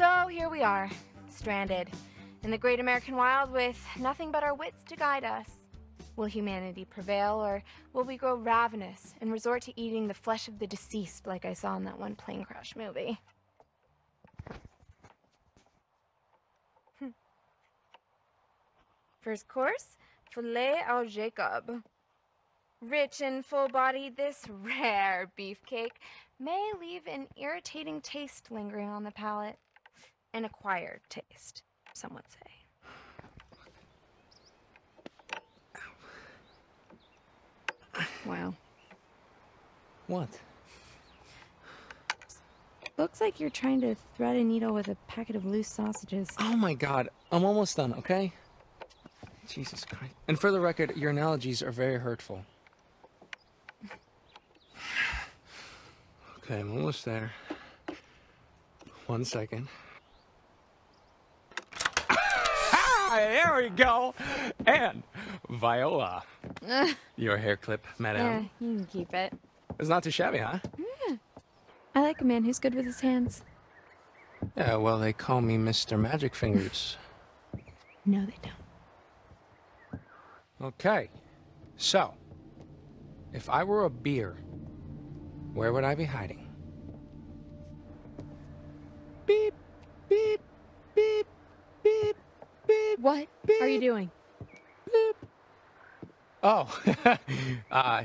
So here we are, stranded in the great American wild with nothing but our wits to guide us. Will humanity prevail, or will we grow ravenous and resort to eating the flesh of the deceased like I saw in that one plane crash movie? Hmm. First course, filet au Jacob. Rich and full-bodied, this rare beefcake may leave an irritating taste lingering on the palate. An acquired taste, some would say. Wow. What? Looks like you're trying to thread a needle with a packet of loose sausages. Oh my god, I'm almost done, okay? Jesus Christ. And for the record, your analogies are very hurtful. Okay, I'm almost there. One second. Ah, Ah, there we go. And Viola. Your hair clip, Yeah, madame. you can keep it. It's not too shabby, huh? Yeah. I like a man who's good with his hands. Yeah, well, they call me Mr. Magic Fingers. No, they don't. Okay, so, if I were a beer, where would I be hiding? Beep, beep, beep, beep, beep. What are you doing? Oh, uh,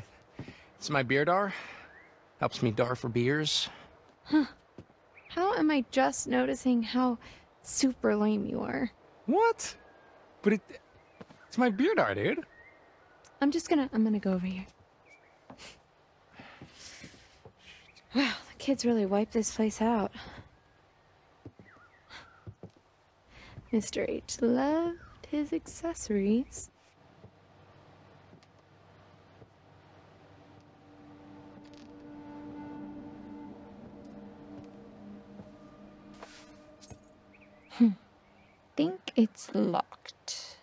it's my beer dar. Helps me dar for beers. Huh. How am I just noticing how super lame you are? What? But it, it's my beer dar, dude. I'm just gonna, I'm gonna go over here. Wow, the kids really wiped this place out. Mr. H loved his accessories. Hmm. Think it's locked.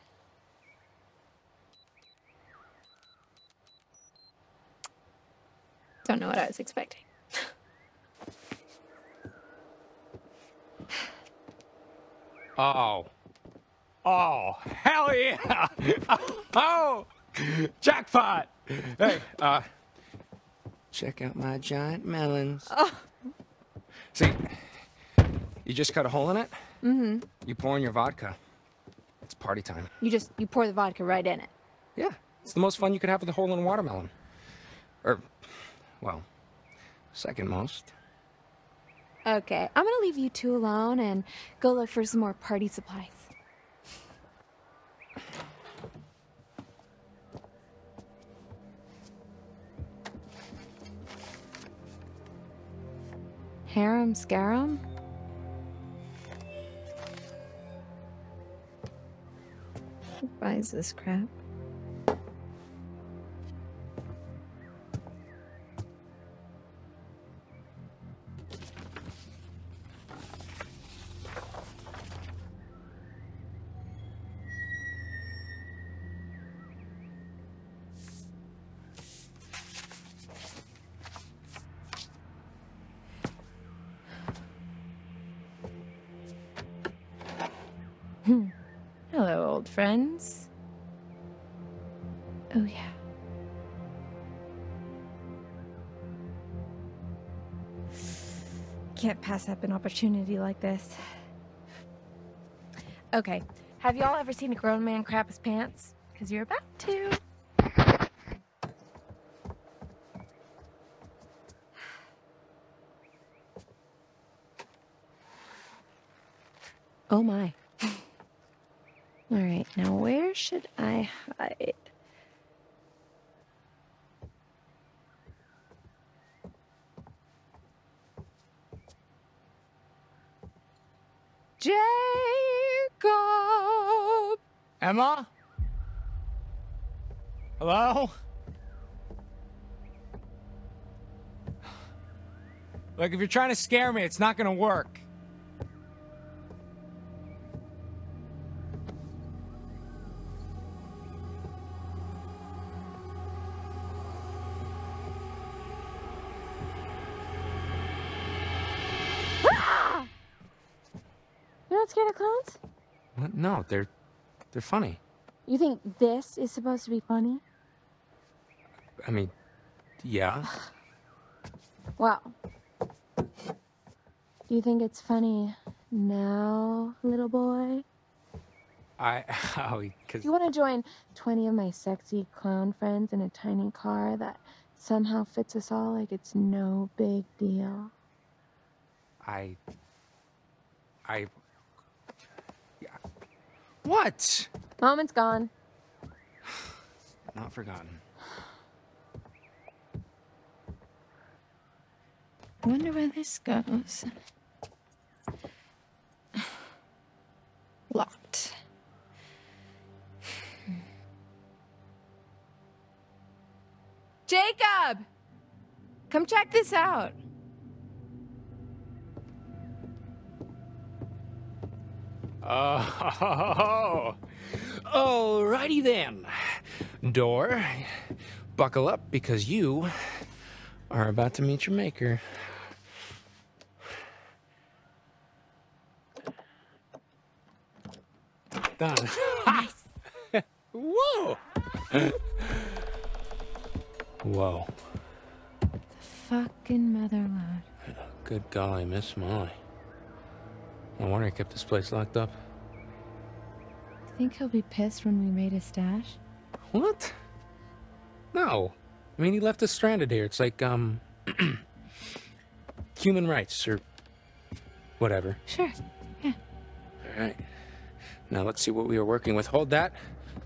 Don't know what I was expecting. Oh. Oh, hell yeah! Oh, jackpot! Hey, uh, check out my giant melons. Oh. See, you just cut a hole in it. Mm-hmm. You pour in your vodka. It's party time. You just you pour the vodka right in it. Yeah, it's the most fun you could have with a hole in a watermelon. Or, well, second most. Okay, I'm gonna leave you two alone and go look for some more party supplies. Harem scarum? Who buys this crap? Friends. Oh, yeah. Can't pass up an opportunity like this. Okay, have y'all ever seen a grown man crap his pants? Because you're about to. Oh my. All right, now where should I hide? Jacob! Emma? Hello? Look, if you're trying to scare me, it's not gonna work. No, they're they're funny. You think this is supposed to be funny? I mean, yeah. Well, do you think it's funny now, little boy? I oh, cause You want to join 20 of my sexy clown friends in a tiny car that somehow fits us all like it's no big deal? I I. What? Moment's gone. Not forgotten. Wonder where this goes. Locked. Jacob! Come check this out. Oh, alrighty then. Door, buckle up because you are about to meet your maker. Done. Nice. Whoa! Whoa. Fucking mother load. Good golly, Miss Molly. No wonder he kept this place locked up. Think he'll be pissed when we made his stash? What? No. I mean, he left us stranded here. It's like, um, human rights or whatever. Sure. Yeah. All right. Now let's see what we are working with. Hold that.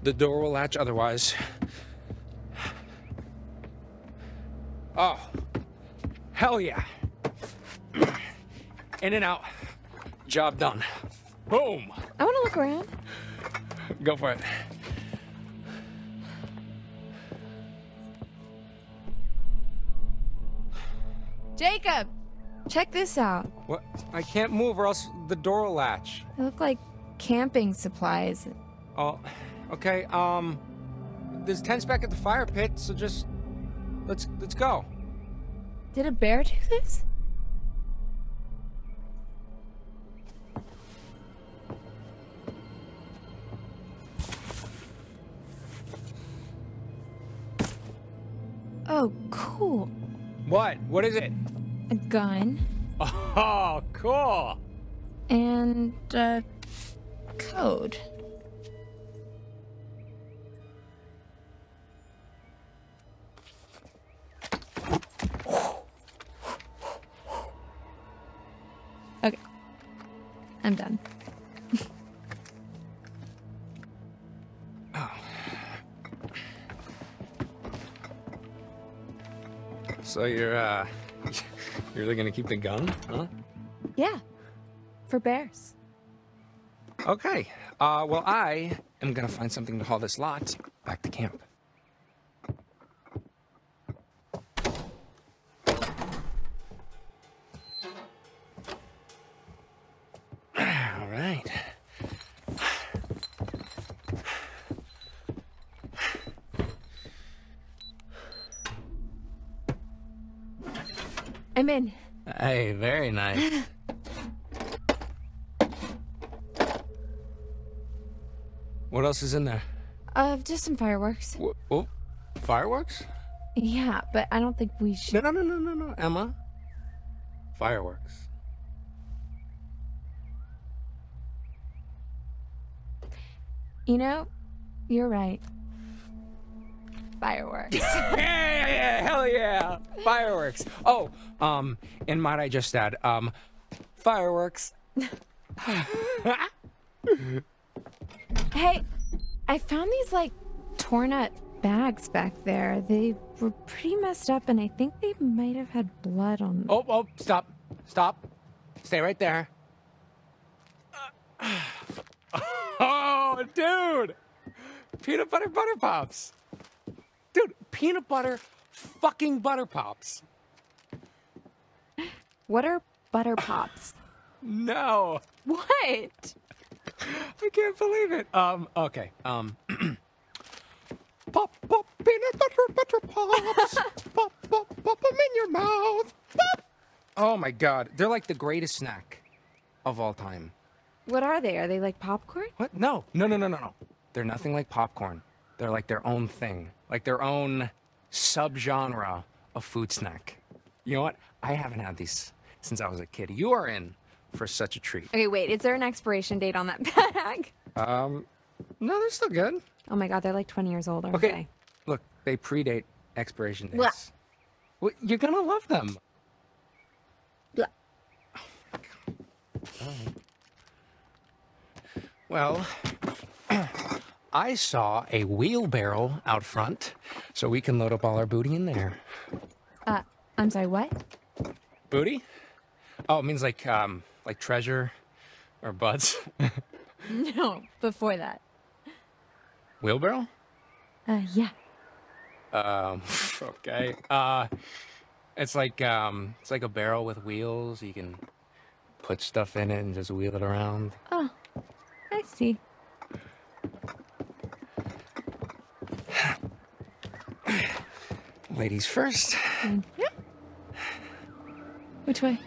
The door will latch otherwise. Oh. Hell yeah. In and out. Job done. Boom. I want to look around. Go for it. Jacob! Check this out. What? I can't move or else the door will latch. They look like camping supplies. Oh, okay. Um, there's tents back at the fire pit, so just let's let's go. Did a bear do this? Oh, cool. What? What is it? A gun Oh, cool. and a code. Okay. I'm done. So you're uh, you're really gonna keep the gun, huh? Yeah. For bears. Okay. Uh, well, I am gonna find something to haul this lot back to camp. All right. I'm in. Hey, very nice. what else is in there? Uh, just some fireworks. Wh- Oh, fireworks? Yeah, but I don't think we should. No, no, no, no, no, no, Emma. Fireworks. You know, you're right. Fireworks. yeah, yeah, yeah, hell yeah, fireworks. Oh, um, and might I just add, um, fireworks. hey, I found these like torn up bags back there. They were pretty messed up, and I think they might have had blood on them. Oh, oh, stop, stop, stay right there. Oh, dude, peanut butter butter pops. Dude, peanut butter fucking butter pops. What are butter pops? No. what? I can't believe it. Um, okay. Um Pop pop peanut butter butter pops. pop pop pop them in your mouth. Pop. Oh my god, they're like the greatest snack of all time. What are they? Are they like popcorn? What? No, no, no, no, no, no. They're nothing like popcorn. They're like their own thing, like their own subgenre of food snack. You know what? I haven't had these since I was a kid. You are in for such a treat. Okay, wait. Is there an expiration date on that bag? Um, no, they're still good. Oh my god, they're like 20 years old, aren't Okay, they? look, they predate expiration dates. Blah. Well, you're gonna love them. Blah. Well, I saw a wheelbarrow out front, so we can load up all our booty in there. Uh, I'm sorry, what? Booty? Oh, it means like um like treasure or butts. No, before that. Wheelbarrow? Uh, yeah. Um okay. Uh it's like um it's like a barrel with wheels. You can put stuff in it and just wheel it around. Oh, I see. Ladies first. Mm, yeah. Which way?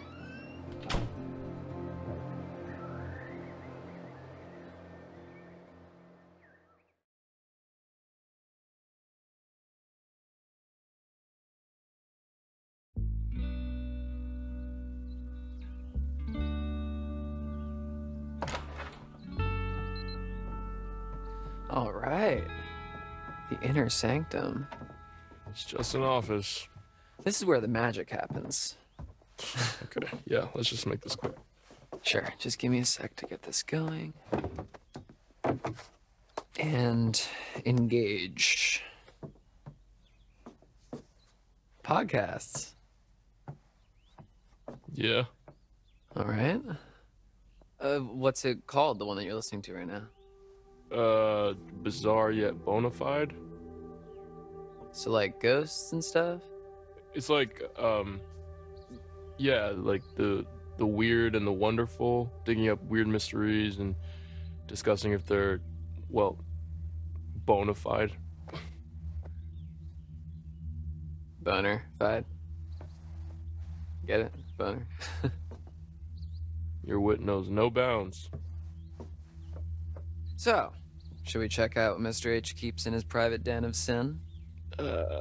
All right. The inner sanctum. It's just an office. This is where the magic happens. Okay, yeah, let's just make this quick. Sure, just give me a sec to get this going. And engage. Podcasts. Yeah. All right. Uh, what's it called? The one that you're listening to right now? Uh, bizarre yet bona fide. So like ghosts and stuff. It's like, um, yeah, like the the weird and the wonderful, digging up weird mysteries and discussing if they're, well, bona fide. Boner. Fide. Get it? Boner. Your wit knows no bounds. So, should we check out what Mr. H keeps in his private den of sin? Uh,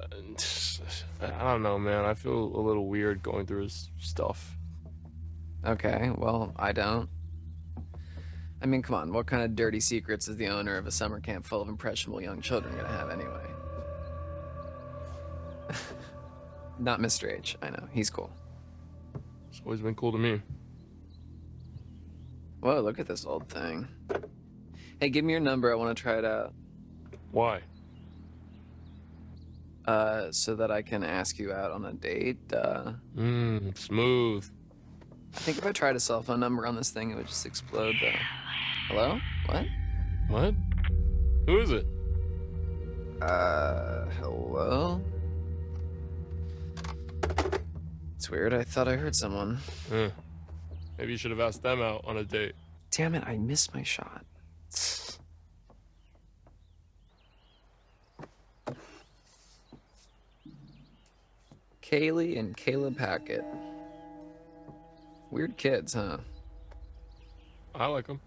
I don't know, man. I feel a little weird going through his stuff. Okay, well, I don't. I mean, come on, what kind of dirty secrets is the owner of a summer camp full of impressionable young children gonna have anyway? Not Mr. H, I know, he's cool. It's always been cool to me. Whoa, look at this old thing. Hey, give me your number, I wanna try it out. Why? Uh, so that I can ask you out on a date. Uh, Mmm, smooth. I think if I tried a cell phone number on this thing, it would just explode though. Hello? What? What? Who is it? Uh, hello? It's weird, I thought I heard someone. Eh. Maybe you should have asked them out on a date. Damn it, I missed my shot. Kaylee and Caleb Hackett. Weird kids, huh? I like them.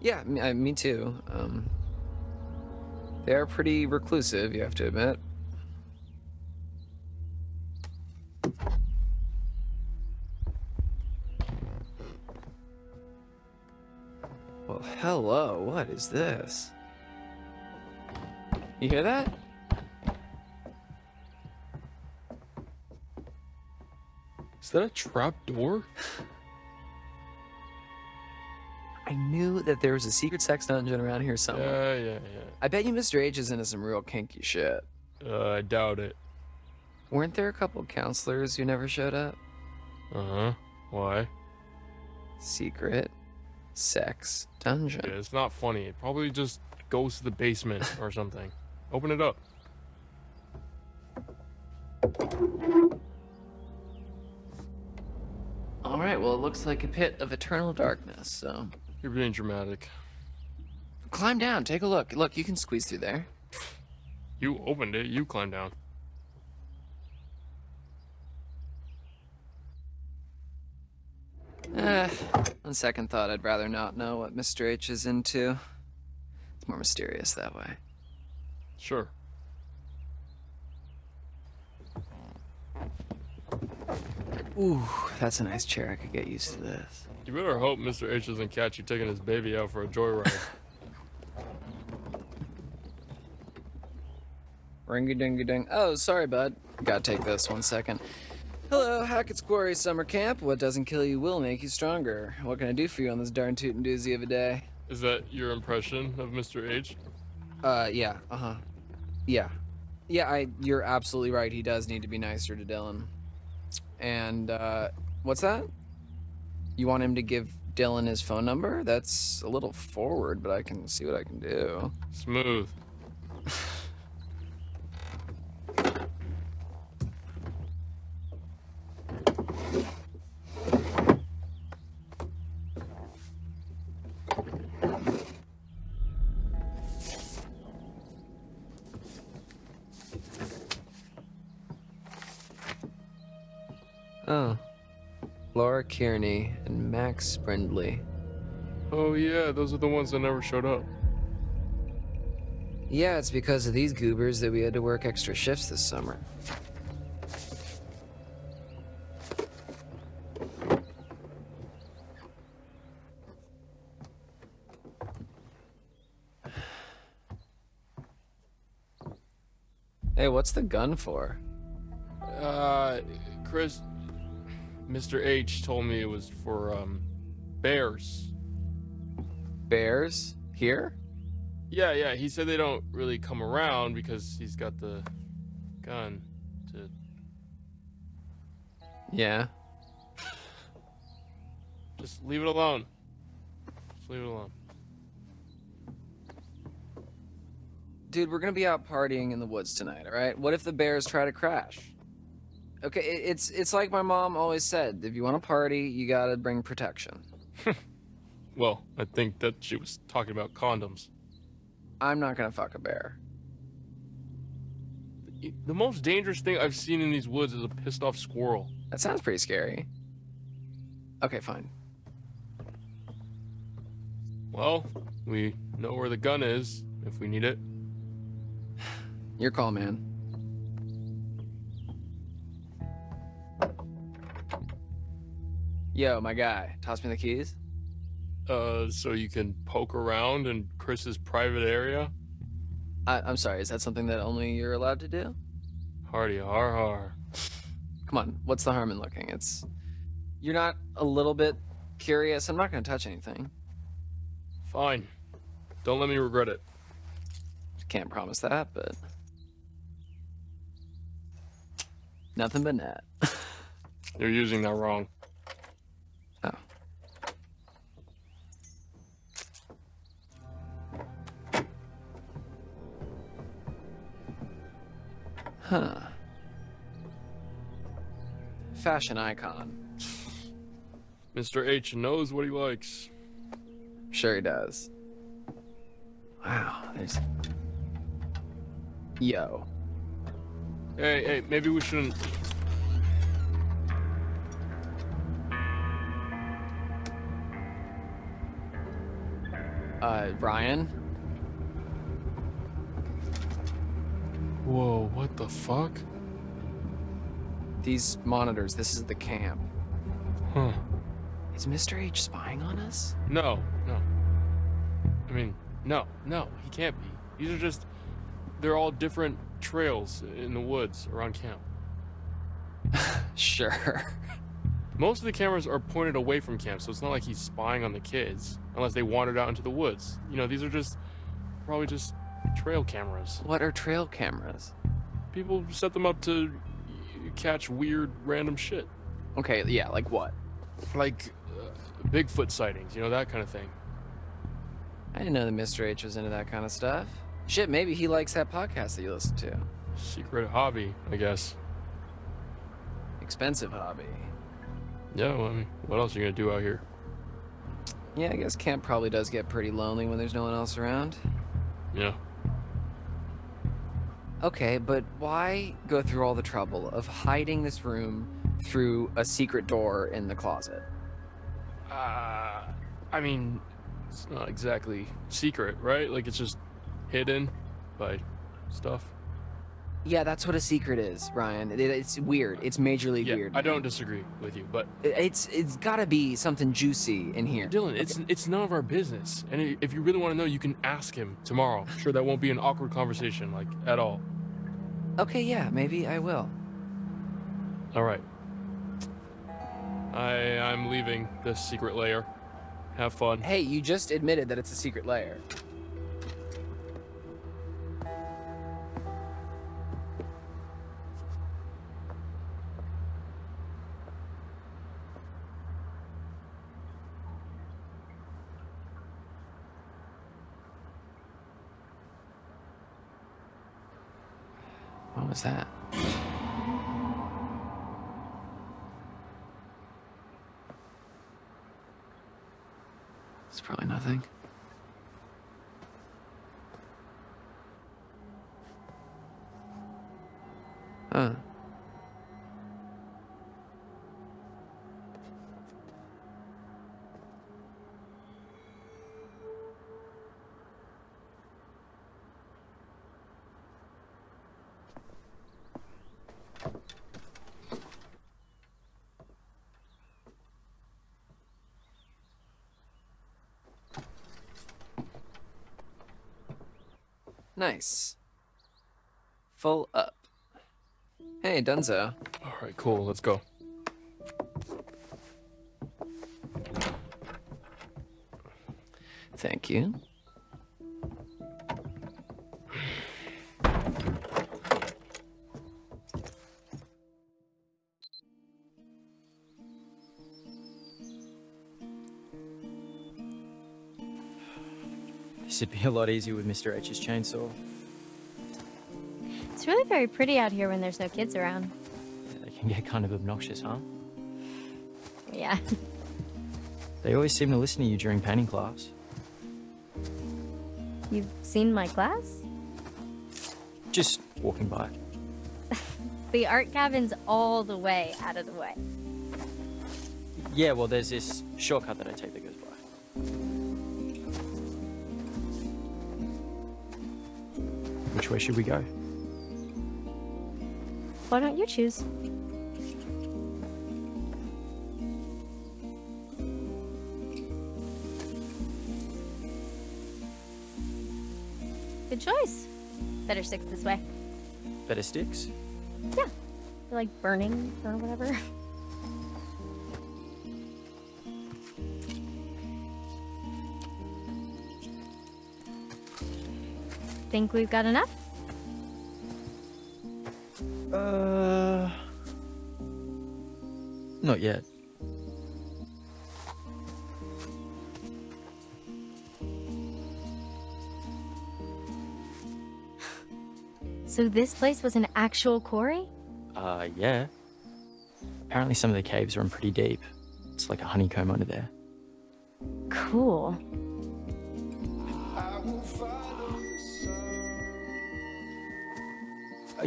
Yeah, me, I, me too. Um, they are pretty reclusive, you have to admit. Well, hello, what is this? You hear that? Is that a trap door? I knew that there was a secret sex dungeon around here somewhere. Yeah, yeah, yeah. I bet you Mr. H is into some real kinky shit. Uh, I doubt it. Weren't there a couple counselors who never showed up? Uh huh. Why? Secret sex dungeon. Yeah, it's not funny. It probably just goes to the basement or something. Open it up. All right, well, it looks like a pit of eternal darkness, so You're being dramatic. climb down, take a look. Look, you can squeeze through there. You opened it. You climb down. Eh, on second thought, I'd rather not know what Mr. H is into. It's more mysterious that way. Sure. Ooh, that's a nice chair. I could get used to this. You better hope Mr. H doesn't catch you taking his baby out for a joyride. Ringy dingy ding. Oh, sorry, bud. Gotta take this one second. Hello, Hackett's Quarry Summer Camp. What doesn't kill you will make you stronger. What can I do for you on this darn tootin' doozy of a day? Is that your impression of Mr. H? Uh, yeah, uh-huh. Yeah. Yeah, I you're absolutely right. He does need to be nicer to Dylan. And, uh, what's that? You want him to give Dylan his phone number? That's a little forward, but I can see what I can do. Smooth. Kearney and Max Brinly. Oh yeah, those are the ones that never showed up. Yeah, it's because of these goobers that we had to work extra shifts this summer. Hey, what's the gun for? Uh, Chris, Mr. H told me it was for, um, bears. Bears? Here? Yeah, yeah, he said they don't really come around because he's got the gun to. Yeah. Just leave it alone. Just leave it alone. Dude, we're gonna be out partying in the woods tonight, alright? What if the bears try to crash? Okay, it's it's like my mom always said, if you want to party, you gotta bring protection. Well, I think that she was talking about condoms. I'm not gonna fuck a bear. The most dangerous thing I've seen in these woods is a pissed off squirrel. That sounds pretty scary. Okay, fine. Well, we know where the gun is if we need it. Your call, man. Yo, my guy, toss me the keys. Uh, so you can poke around in Chris's private area. I, I'm sorry, is that something that only you're allowed to do? Hardy har har. Come on, what's the harm in looking? It's. You're not a little bit curious? I'm not gonna touch anything. Fine. Don't let me regret it. Can't promise that, but. Nothing but net. You're using that wrong. Huh. Fashion icon. Mr. H knows what he likes. Sure he does. Wow, there's. Yo. Hey, hey, maybe we shouldn't. Uh, Ryan? Whoa, what the fuck? These monitors, this is the camp. Huh. Is Mr. H spying on us? No, no. I mean, no, no, he can't be. These are just. They're all different trails in the woods around camp. Sure. Most of the cameras are pointed away from camp, so it's not like he's spying on the kids, unless they wandered out into the woods. You know, these are just probably just trail cameras. What are trail cameras? People set them up to catch weird, random shit, Okay, yeah, like what? like uh, Bigfoot sightings, you know, that kind of thing. I didn't know that Mr. H was into that kind of stuff. Shit, maybe he likes that podcast that you listen to. Secret hobby, I guess. Expensive hobby. Yeah, well, I mean, what else are you gonna do out here? Yeah, I guess camp probably does get pretty lonely when there's no one else around. Yeah. Okay, but why go through all the trouble of hiding this room through a secret door in the closet? Uh, I mean, it's not exactly secret, right? Like it's just hidden by stuff. Yeah, that's what a secret is, Ryan. It, it's weird. It's majorly Yeah, weird. I don't disagree with you, but It- It's it's gotta be something juicy in here. Dylan, it's it's none of our business. And if you really want to know, you can ask him tomorrow. I'm sure that won't be an awkward conversation, like at all. Okay, yeah, maybe I will. All right. I I'm leaving this secret layer. Have fun. Hey, you just admitted that it's a secret layer. Nice. Full up. Hey, Dunzo. All right, cool. Let's go. Thank you. This would be a lot easier with Mr. H's chainsaw. Very pretty out here when there's no kids around. Yeah, they can get kind of obnoxious, huh? Yeah. They always seem to listen to you during painting class. You've seen my class? Just walking by. The art cabin's all the way out of the way. Yeah, well, there's this shortcut that I take that goes by. Which way should we go? Why don't you choose? Good choice. Better sticks this way. Better sticks? Yeah. They're like burning or whatever. Think we've got enough? Uh. Not yet. So this place was an actual quarry? Uh, yeah. Apparently, some of the caves run pretty deep. It's like a honeycomb under there. Cool.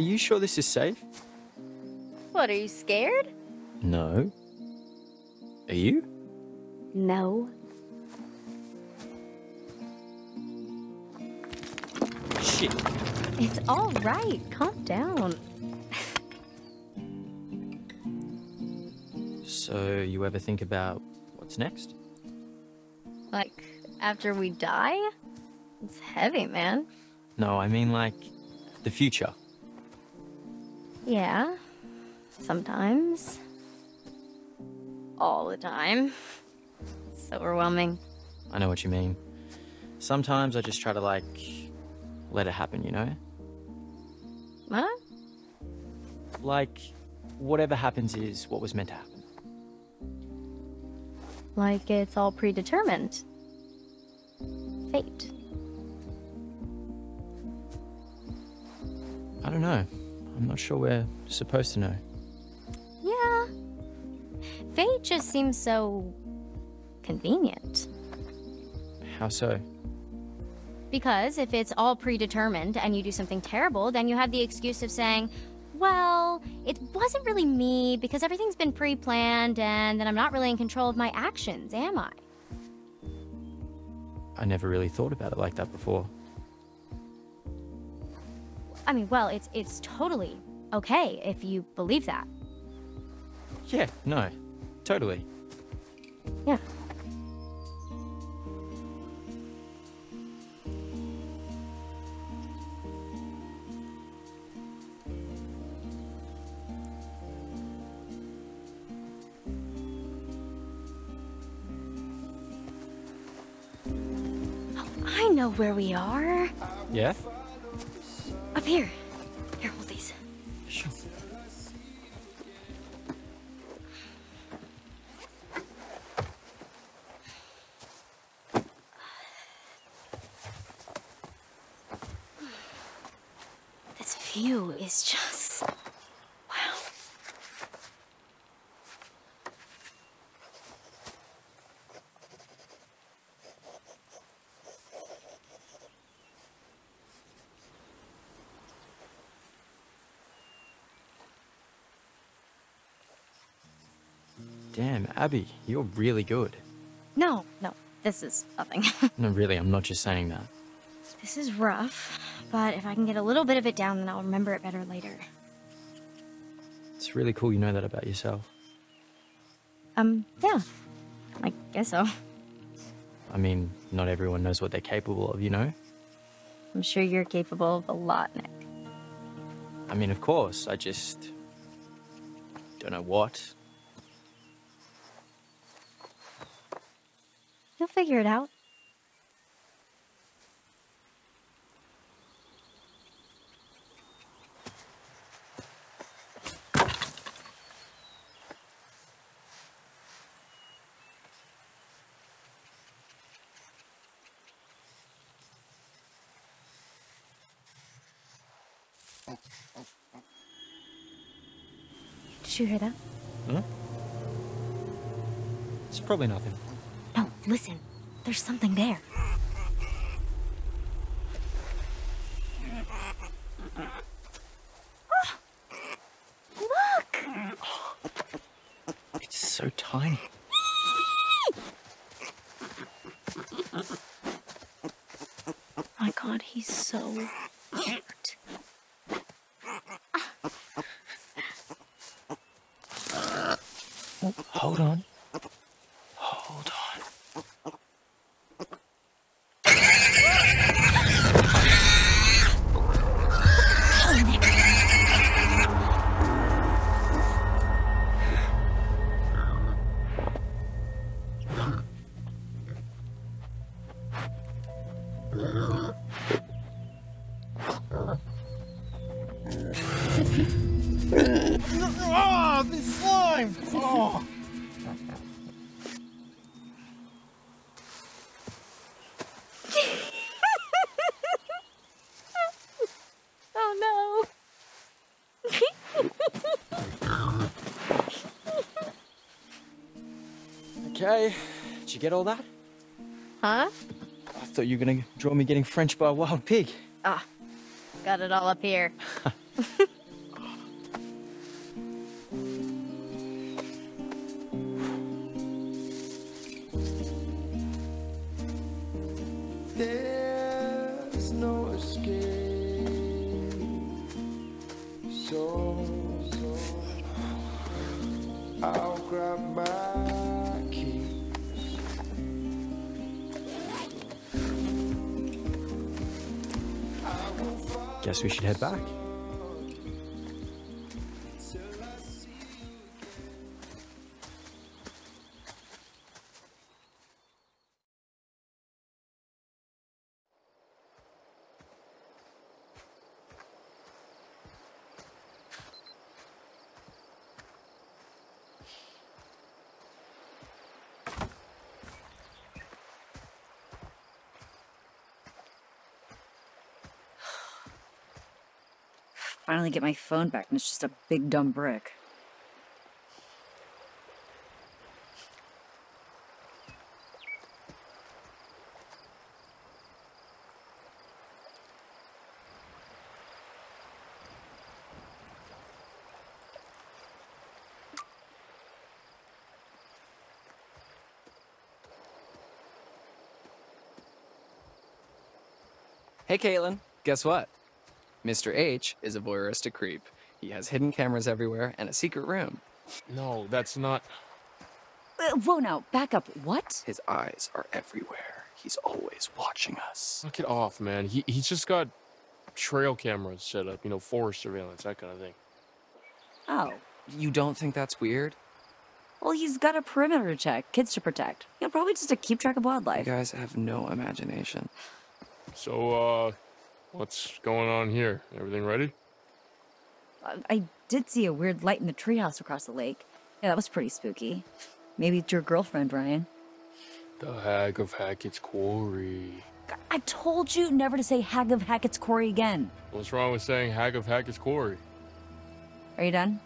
Are you sure this is safe? What, are you scared? No. Are you? No. Shit. It's all right. Calm down. So, you ever think about what's next? Like, after we die? It's heavy, man. No, I mean like the future. Yeah. Sometimes. All the time. It's overwhelming. I know what you mean. Sometimes I just try to like let it happen, you know? What? Like whatever happens is what was meant to happen. Like it's all predetermined. Fate. I don't know. I'm not sure we're supposed to know. Yeah. Fate just seems so convenient. How so? Because if it's all predetermined and you do something terrible, then you have the excuse of saying, well, it wasn't really me because everything's been pre planned and then I'm not really in control of my actions, am I? I never really thought about it like that before. I mean, well, it's it's totally okay if you believe that. Yeah, no, totally. Yeah. Oh, I know where we are. Yeah? Up Abi, you're really good. No, no, this is nothing. No, really, I'm not just saying that. this is rough, but if I can get a little bit of it down, then I'll remember it better later. It's really cool you know that about yourself. Um, yeah. I guess so. I mean, not everyone knows what they're capable of, you know? I'm sure you're capable of a lot, Nick. I mean, of course, I just. don't know what. Figure it out. Did you hear that? Hmm? It's probably nothing. No, listen. There's something there. Okay, did you get all that? Huh? I thought you were gonna draw me getting French by a wild pig. Ah, got it all up here. We should head back. finally get my phone back and it's just a big dumb brick. Hey, Kaitlyn. Guess what? Mr. H is a voyeuristic creep. He has hidden cameras everywhere and a secret room. No, that's not. Uh, whoa, now, back up. What? His eyes are everywhere. He's always watching us. Knock it off, man. He he's just got trail cameras set up, you know, forest surveillance, that kind of thing. Oh. You don't think that's weird? Well, he's got a perimeter to check, kids to protect. You know, probably just to keep track of You wildlife. guys have no imagination. So, uh, what's going on here? Everything ready? I, I did see a weird light in the treehouse across the lake. Yeah, that was pretty spooky. Maybe it's your girlfriend, Ryan. The Hag of Hackett's Quarry. I told you never to say Hag of Hackett's Quarry again. What's wrong with saying Hag of Hackett's Quarry? Are you done?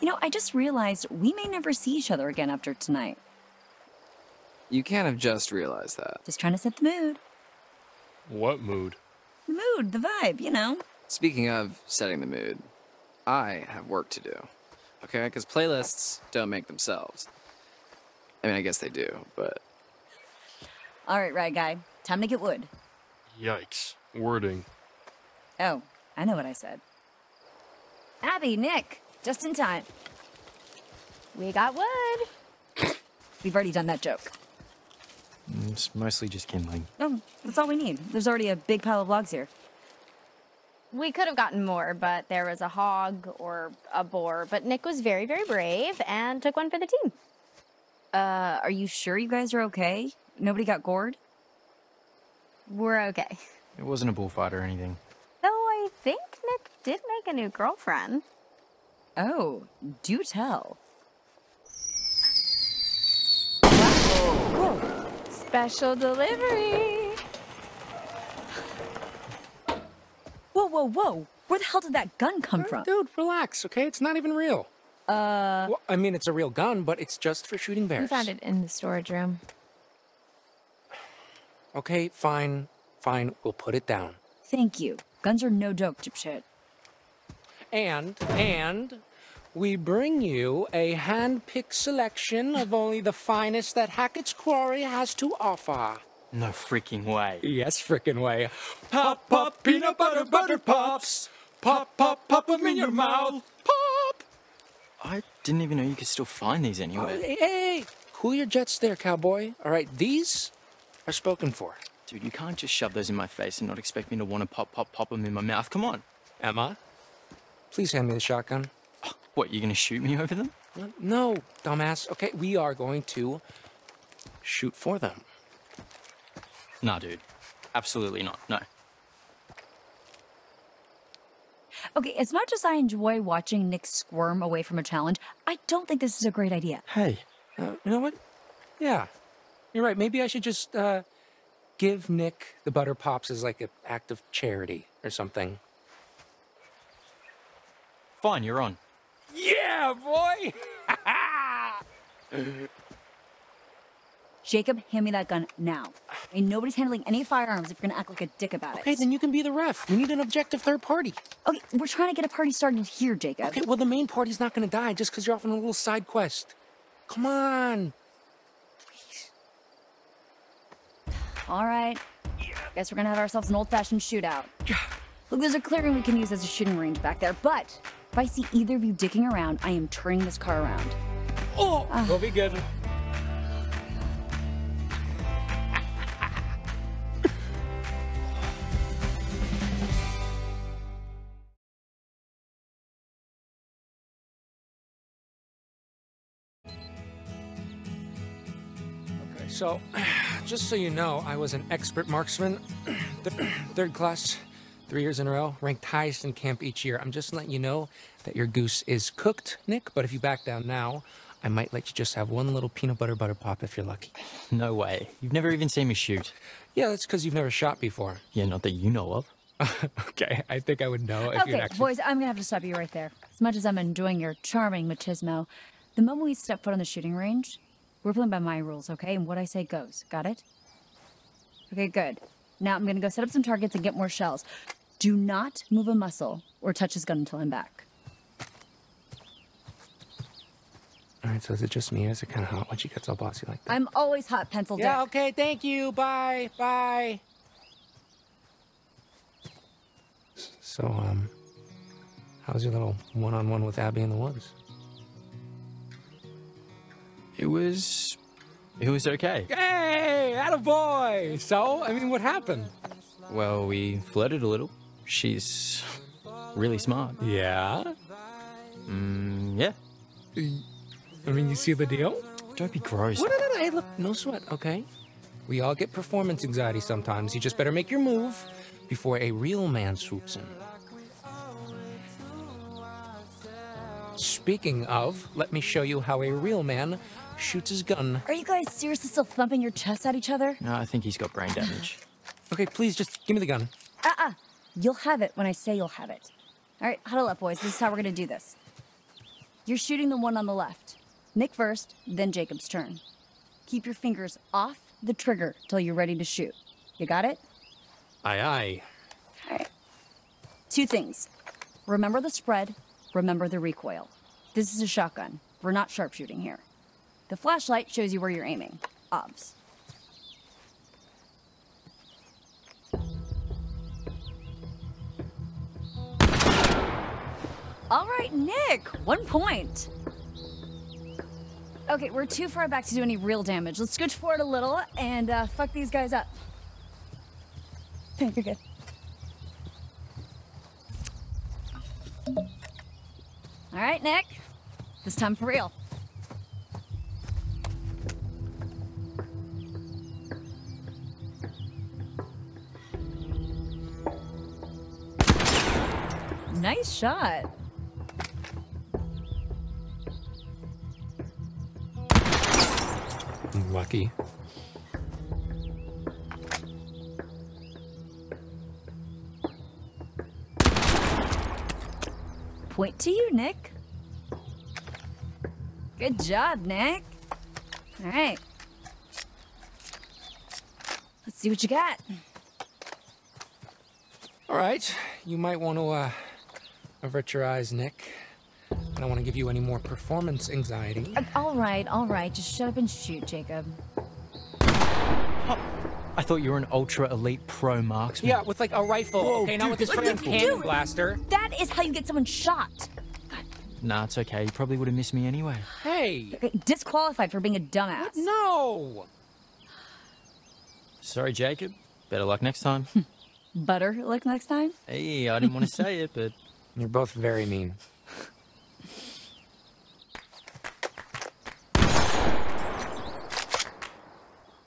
You know, I just realized we may never see each other again after tonight. You can't have just realized that. Just trying to set the mood. What mood? The mood, the vibe, you know. Speaking of setting the mood, I have work to do. Okay? Because playlists don't make themselves. I mean, I guess they do, but All right, right guy. Time to get wood. Yikes. Wording. Oh, I know what I said. Abi, Nick, just in time. We got wood. We've already done that joke. Mm, It's mostly just kindling. Oh, that's all we need. There's already a big pile of logs here. We could have gotten more, but there was a hog or a boar. But Nick was very, very brave and took one for the team. Uh, are you sure you guys are okay? Nobody got gored? We're okay. It wasn't a bullfight or anything. Though I think Nick did make a new girlfriend. Oh, do tell. Special delivery. Whoa, whoa, whoa! Where the hell did that gun come from? Dude, relax, okay? It's not even real. Uh, Well, I mean, it's a real gun, but it's just for shooting bears. We found it in the storage room. Okay, fine, fine. We'll put it down. thank you. Guns are no joke, dipshit. And, and, we bring you a hand-picked selection of only the finest that Hackett's Quarry has to offer. No freaking way. Yes, freaking way. Pop, pop, peanut butter, butter pops. Pop, pop, pop them in your mouth. Pop! I didn't even know you could still find these anywhere. Oh, hey, hey, cool your jets there, cowboy. All right, these are spoken for. Dude, you can't just shove those in my face and not expect me to want to pop, pop, pop them in my mouth. Come on. Emma, please hand me the shotgun. What, you gonna shoot me over them? No, dumbass. Okay, we are going to shoot for them. Nah, dude. Absolutely not. No. Okay, as much as I enjoy watching Nick squirm away from a challenge, I don't think this is a great idea. Hey, Uh, you know what? Yeah, you're right. Maybe I should just uh, give Nick the butter pops as like an act of charity or something. fine, you're on. Yeah, boy. Jacob, hand me that gun now. I mean, nobody's handling any firearms if you're gonna act like a dick about okay, it. Okay, then you can be the ref. We need an objective third party. Okay, we're trying to get a party started here, Jacob. Okay, well the main party's not gonna die just because you're off on a little side quest. Come on. All right. Yeah. Guess we're gonna have ourselves an old-fashioned shootout. Look, there's a clearing we can use as a shooting range back there, but if I see either of you dicking around, I am turning this car around. Oh, ah. we'll be good. Okay, so just so you know, I was an expert marksman, third class, three years in a row, ranked highest in camp each year. I'm just letting you know that your goose is cooked, Nick. But if you back down now, I might let you just have one little peanut butter butter pop if you're lucky. No way. You've never even seen me shoot. Yeah, that's because you've never shot before. Yeah, not that you know of. okay, I think I would know if you'd Okay, actually. boys, I'm gonna have to stop you right there. As much as I'm enjoying your charming machismo, the moment we step foot on the shooting range, we're playing by my rules, okay? And what I say goes. Got it? Okay, good. Now I'm gonna go set up some targets and get more shells. Do not move a muscle or touch his gun until I'm back. All right, so is it just me or is it kind of hot when she gets all bossy like that? I'm always hot pencil Yeah, dick. okay, thank you. Bye. Bye. So, um, how's your little one on one with Abi in the woods? It was. It was okay. Hey, boy. So, I mean, what happened? Well, we flirted a little. She's really smart. Yeah? Mm, yeah. I mean, you see the deal? Don't be gross. What? No, no, no. Hey, look, no sweat, okay? We all get performance anxiety sometimes. You just better make your move before a real man swoops in. Speaking of, let me show you how a real man shoots his gun. Are you guys seriously still thumping your chests at each other? No, I think he's got brain damage. Okay, please just give me the gun. Uh-uh. You'll have it when I say you'll have it. All right, huddle up, boys. This is how we're gonna do this. You're shooting the one on the left. Nick first, then Jacob's turn. Keep your fingers off the trigger till you're ready to shoot. You got it? Aye, aye. All right. Two things. Remember the spread, remember the recoil. This is a shotgun. We're not sharpshooting here. The flashlight shows you where you're aiming. Obs. All right, Nick, one point. Okay, we're too far back to do any real damage. Let's scooch forward a little and uh, fuck these guys up. Thank You're good. All right, Nick. This time for real. Nice shot. Lucky. Point to you, Nick. Good job, Nick. All right. Let's see what you got. All right, you might want to uh, avert your eyes, Nick. I don't want to give you any more performance anxiety. Uh, all right, all right. Just shut up and shoot, Jacob. I thought you were an ultra elite pro marksman. Yeah, with like a rifle. Whoa, okay, not with this this freaking rifle. cannon Dude. blaster. That is how you get someone shot. Nah, it's okay. You probably would have missed me anyway. Hey, Okay, disqualified for being a dumbass. no. Sorry, Jacob. Better luck next time. Butter, luck next time. hey, I didn't want to say it, but You're both very mean.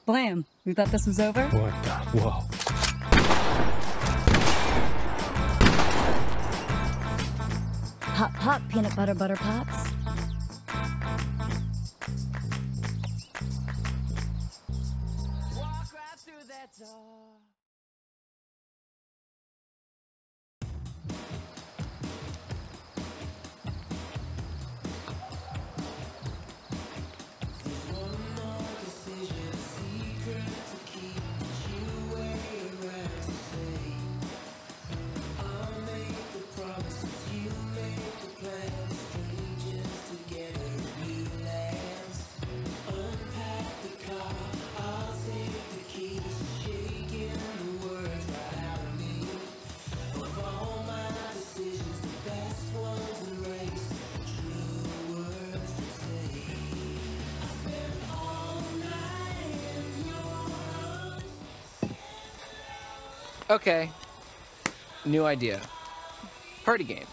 Blam. You thought this was over? What the? Whoa. Pop, pop, peanut butter, butter pops. Okay. New idea. Party game.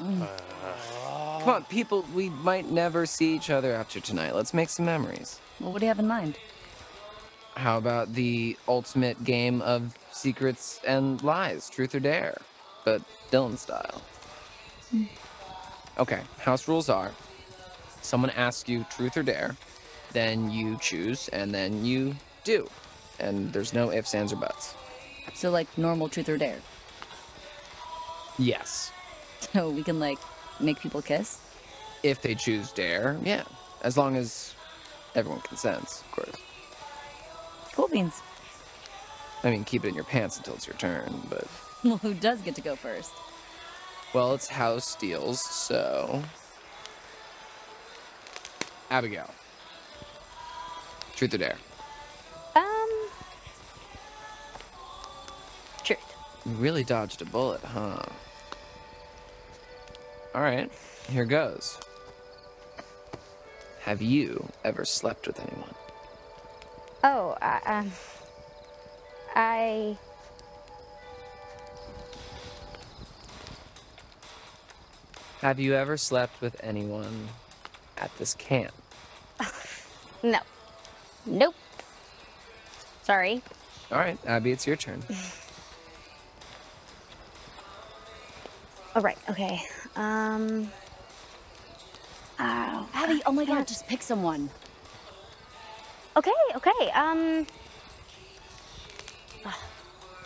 Mm. Come on, people, we might never see each other after tonight. Let's make some memories. Well, what do you have in mind? How about the ultimate game of secrets and lies, truth or dare, but Dylan style? Okay, house rules are someone asks you truth or dare, then you choose, and then you do. And there's no ifs, ands, or buts. So, like, normal truth or dare. Yes. So we can, like, make people kiss? If they choose dare, yeah. As long as everyone consents, of course. Cool beans. I mean, keep it in your pants until it's your turn, but. Well, who does get to go first? Well, it's house deals, so. Abigail. Truth or dare? Really dodged a bullet, huh? All right, here goes. Have you ever slept with anyone? Oh, I, um. I. Have you ever slept with anyone at this camp? No. Nope. Sorry. All right, Abi, it's your turn. All right. Okay. Um. Oh. Abi, oh my god, just pick someone. Okay. Okay. Um.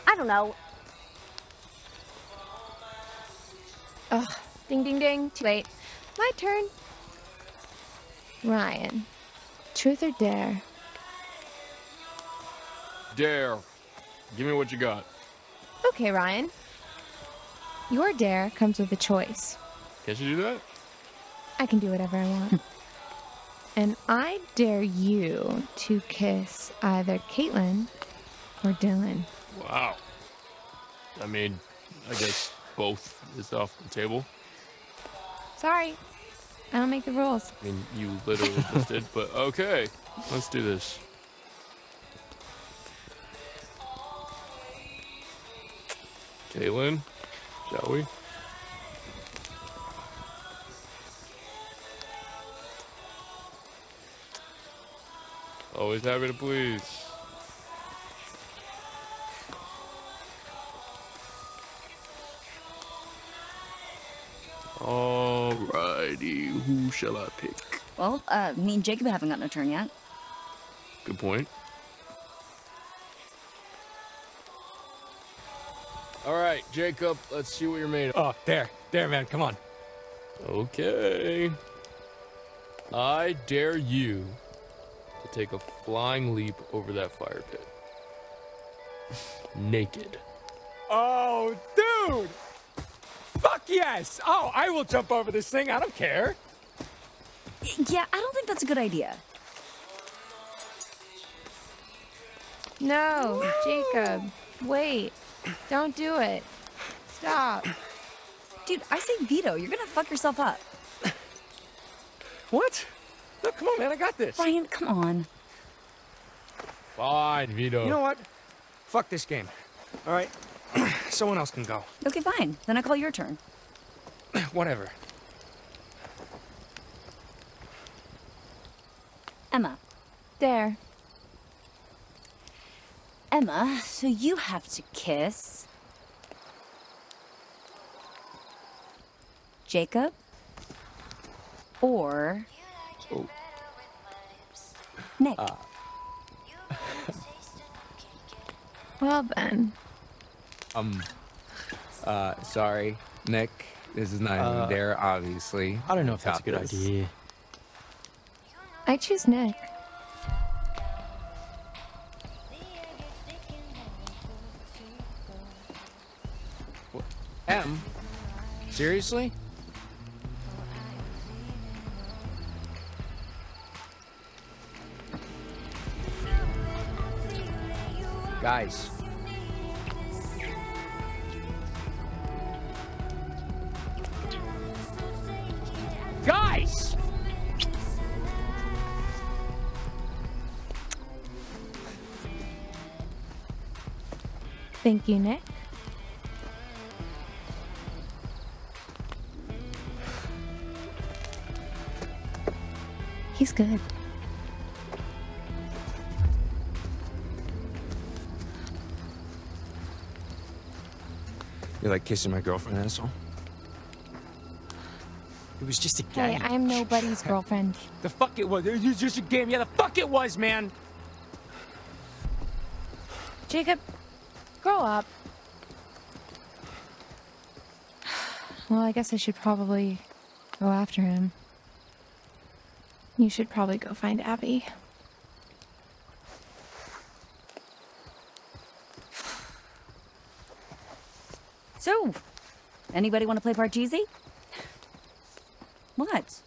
I don't know. Ugh. Ding, ding, ding. Too late. My turn. Ryan. Truth or dare? Dare. Give me what you got. Okay, Ryan. Your dare comes with a choice. Can't you do that? I can do whatever I want. and I dare you to kiss either Kaitlyn or Dylan. Wow. I mean, I guess both is off the table. Sorry. I don't make the rules. I mean, you literally just did, but okay. Let's do this. Kaitlyn, shall we? Always happy to please. Alrighty, who shall I pick? Well, uh, me and Jacob haven't gotten a turn yet. Good point. All right, Jacob, let's see what you're made of. Oh, there, there, man. Come on. Okay. I dare you to take a flying leap over that fire pit. Naked. Oh, dude! Fuck yes! Oh, I will jump over this thing. I don't care. Yeah, I don't think that's a good idea. No, Jacob. Wait. Don't do it. Stop. Dude, I say veto. You're gonna fuck yourself up. What? No, come on, man. I got this. Ryan, come on. Fine, veto. You know what? Fuck this game. All right? Someone else can go. Okay, fine. Then I call your turn. Whatever. Emma. There. Emma, so you have to kiss. Jacob? Or. Oh. Nick. Well then. Um, uh, sorry, Nick. This is not Uh, even dare, obviously. I don't know if that's a good this. idea. I choose Nick. Seriously? Guys. Guys! Thank you, Nick. Good. You like kissing my girlfriend, asshole? It was just a Hey, game. I'm nobody's girlfriend. The fuck it was. It was just a game. Yeah, the fuck it was, man. Jacob, grow up. Well, I guess I should probably go after him. You should probably go find Abi. So, anybody want to play Parcheesi? What?